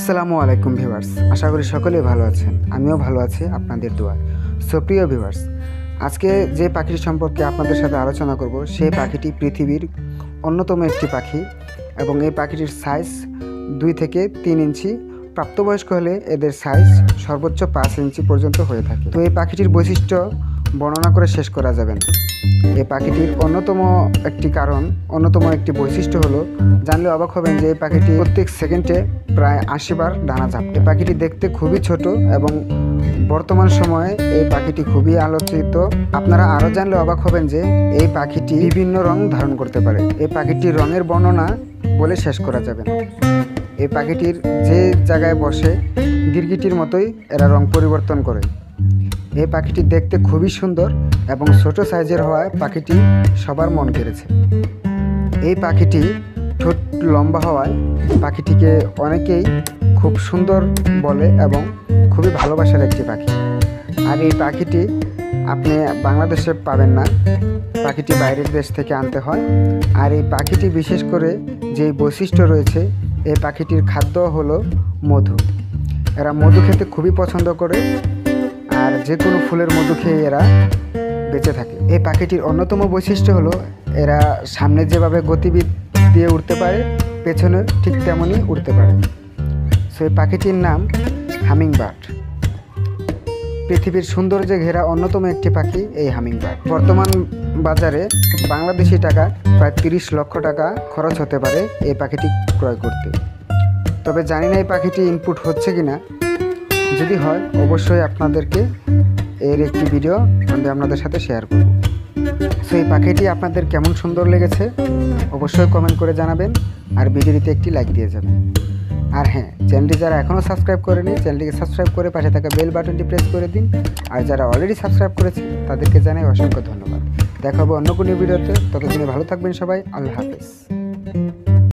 আসসালামু আলাইকুম ভিউয়ার্স, আশা করি সকলেই ভালো আছেন, আমিও ভালো আছি আপনাদের দোয়ায়। সুপ্রিয় ভিউয়ার্স, আজকে যে পাখিটি সম্পর্কে আপনাদের সাথে আলোচনা করব, সেই পাখিটি পৃথিবীর অন্যতম একটি পাখি এবং এই পাখিটির সাইজ দুই থেকে তিন ইঞ্চি, প্রাপ্তবয়স্ক হলে এদের সাইজ সর্বোচ্চ পাঁচ ইঞ্চি পর্যন্ত হয়ে থাকে। তো এই পাখিটির বৈশিষ্ট্য বর্ণনা করে শেষ করা যাবে না। এই পাখিটির অন্যতম একটি কারণ, অন্যতম একটি বৈশিষ্ট্য হলো, জানলে অবাক হবেন যে এই পাখিটি প্রত্যেক সেকেন্ডে প্রায় আশি বার ডানা এই পাখিটি দেখতে খুবই ছোট এবং বর্তমান সময়ে এই পাখিটি খুবই আলোচিত। আপনারা আরও জানলে অবাক হবেন যে এই পাখিটি বিভিন্ন রং ধারণ করতে পারে। এই পাখিটির রঙের বর্ণনা বলে শেষ করা যাবে না। এই পাখিটির যে জায়গায় বসে গিরগিটির মতোই এরা রং পরিবর্তন করে। এই পাখিটি দেখতে খুবই সুন্দর এবং ছোট সাইজের হওয়ায় পাখিটি সবার মন কেড়েছে। এই পাখিটি ঠোঁট লম্বা হওয়ায় পাখিটিকে অনেকেই খুব সুন্দর বলে এবং খুবই ভালোবাসার একটি পাখি। আর এই পাখিটি আপনি বাংলাদেশে পাবেন না। পাখিটি বাইরের দেশ থেকে আনতে হয়। আর এই পাখিটি বিশেষ করে যে বৈশিষ্ট্য রয়েছে, এই পাখিটির খাদ্য হলো মধু। এরা মধু খেতে খুবই পছন্দ করে। আর যে কোনো ফুলের মধু খেয়ে এরা বেঁচে থাকে। এই পাখিটির অন্যতম বৈশিষ্ট্য হলো, এরা সামনে যেভাবে গতিবিদ দিয়ে উঠতে পারে পেছনে ঠিক তেমনই উঠতে পারে। সো এই পাখিটির নাম হামিংবার্ড। পৃথিবীর সৌন্দর্যে ঘেরা অন্যতম একটি পাখি এই হামিংবার্ড। বর্তমান বাজারে বাংলাদেশি টাকা প্রায় তিরিশ লক্ষ টাকা খরচ হতে পারে এই পাখিটি ক্রয় করতে। তবে জানি না এই পাখিটি ইনপুট হচ্ছে কিনা। যদি হয়, অবশ্যই আপনাদেরকে এর একটি ভিডিও আমি আপনাদের সাথে শেয়ার করব। সো এই পাখিটি আপনাদের কেমন সুন্দর লেগেছে, অবশ্যই কমেন্ট করে জানাবেন আর ভিডিওটিতে একটি লাইক দিয়ে যাবেন। আর হ্যাঁ চ্যানেলটি যারা এখনও সাবস্ক্রাইব করেনি চ্যানেলটিকে সাবস্ক্রাইব করে পাশে থাকা বেল বাটনটি প্রেস করে দিন। আর যারা অলরেডি সাবস্ক্রাইব করেছে, তাদেরকে জানাই অসংখ্য ধন্যবাদ। দেখা হবে অন্য কোনো ভিডিওতে ততদিনে ভালো থাকবেন সবাই, আল্লাহ হাফেজ।